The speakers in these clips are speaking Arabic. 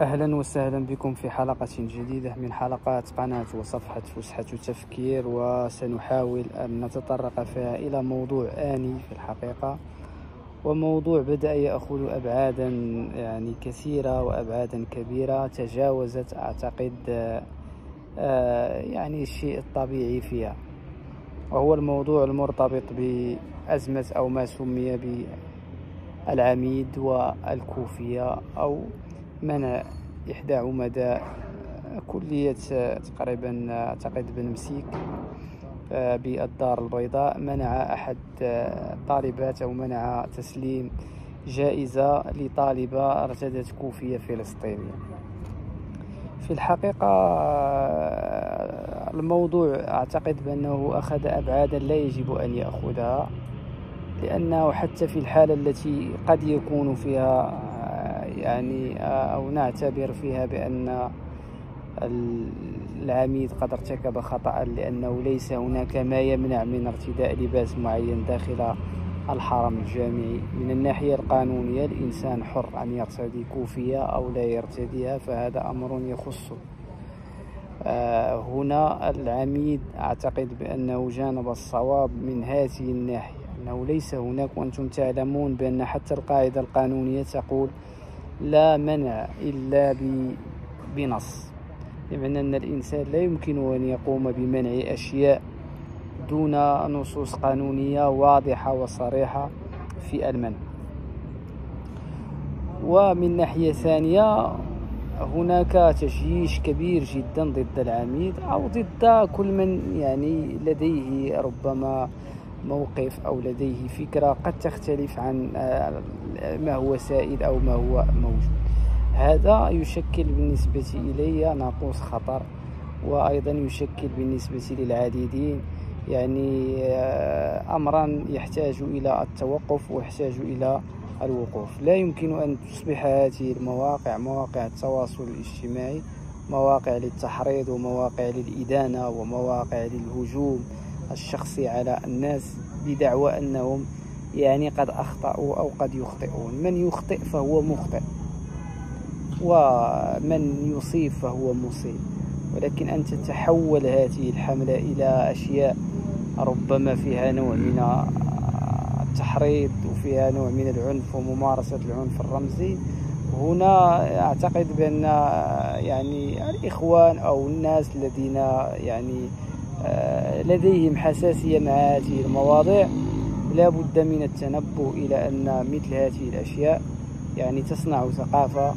أهلا وسهلا بكم في حلقة جديدة من حلقات قناة وصفحة فسحة تفكير وسنحاول أن نتطرق فيها إلى موضوع آني في الحقيقة وموضوع بدأ يأخذ أبعادا يعني كثيرة وأبعادا كبيرة تجاوزت أعتقد آه، يعني الشيء الطبيعي فيها. وهو الموضوع المرتبط بأزمة أو ما سمي بالعميد والكوفية أو منع إحدى عمداء كلية تقريبا أعتقد بن مسيك آه، بالدار البيضاء منع أحد الطالبات أو منع تسليم جائزة لطالبة ارتدت كوفية فلسطينية. في الحقيقة آه، الموضوع أعتقد بأنه أخذ أبعادا لا يجب أن يأخذها لأنه حتى في الحالة التي قد يكون فيها يعني آه، أو نعتبر فيها بأن العميد قد ارتكب خطأ لأنه ليس هناك ما يمنع من ارتداء لباس معين داخل الحرم الجامعي. من الناحية القانونية الإنسان حر أن يرتدي كوفية أو لا يرتديها فهذا أمر يخصه آه، هنا العميد أعتقد بأنه جانب الصواب من هذه الناحية أنه ليس هناك وأنتم تعلمون بأن حتى القاعدة القانونية تقول لا منع إلا بنص. بمعنى أن الإنسان لا يمكن أن يقوم بمنع أشياء دون نصوص قانونية واضحة وصريحة في المنع. ومن ناحية ثانية هناك تجيش كبير جدا ضد العميد أو ضد كل من يعني لديه ربما موقف أو لديه فكرة قد تختلف عن ما هو سائد أو ما هو موجود. هذا يشكل بالنسبة إلي ناقوس خطر وأيضا يشكل بالنسبة للعديدين. يعني آه، أمرا يحتاج إلى التوقف ويحتاج إلى الوقوف. لا يمكن أن تصبح هذه المواقع مواقع التواصل الاجتماعي مواقع للتحريض ومواقع للإدانة ومواقع للهجوم الشخصي على الناس بدعوى أنهم يعني قد أخطأوا أو قد يخطئون. من يخطئ فهو مخطئ ومن يصيب فهو مصيب. ولكن أن تتحول هذه الحملة إلى أشياء ربما فيها نوع من التحريض وفيها نوع من العنف وممارسة العنف الرمزي. هنا أعتقد بأن يعني الإخوان أو الناس الذين يعني آه، لديهم حساسية مع هذه المواضيع لا بد من التنبه إلى أن مثل هذه الأشياء يعني تصنع ثقافة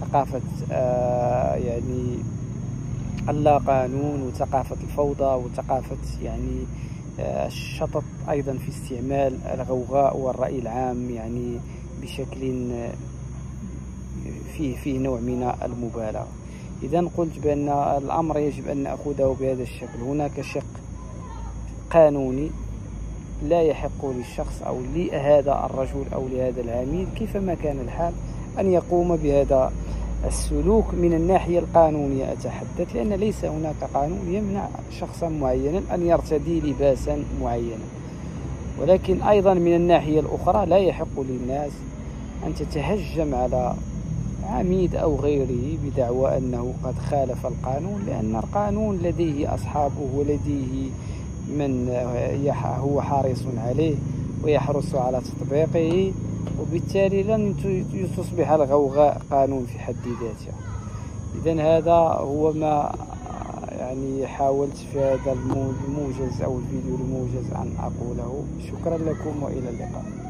ثقافة آه، يعني اللا قانون وثقافة الفوضى وثقافة يعني آه، الشطط أيضا في استعمال الغوغاء والرأي العام يعني بشكل فيه فيه نوع من المبالغة. إذا قلت بأن الأمر يجب أن نأخذه بهذا الشكل. هناك شق قانوني لا يحق للشخص أو لهذا الرجل أو لهذا العميل كيفما كان الحال أن يقوم بهذا السلوك من الناحية القانونية. أتحدث لأن ليس هناك قانون يمنع شخصا معينا أن يرتدي لباسا معينا ولكن أيضا من الناحية الأخرى لا يحق للناس أن تتهجم على عميد أو غيره بدعوى أنه قد خالف القانون لأن القانون لديه أصحابه ولديه من هو حريص عليه ويحرص على تطبيقه وبالتالي لن تصبح الغوغاء قانون في حد ذاته. إذا هذا هو ما يعني حاولت في هذا الموجز أو الفيديو الموجز أن أقوله. شكرا لكم وإلى اللقاء.